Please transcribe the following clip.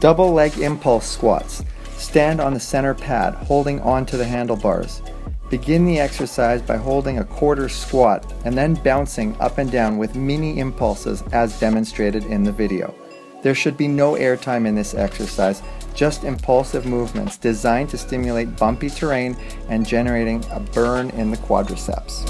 Double leg impulse squats. Stand on the center pad, holding onto the handlebars. Begin the exercise by holding a quarter squat and then bouncing up and down with mini impulses as demonstrated in the video. There should be no airtime in this exercise, just impulsive movements designed to stimulate bumpy terrain and generating a burn in the quadriceps.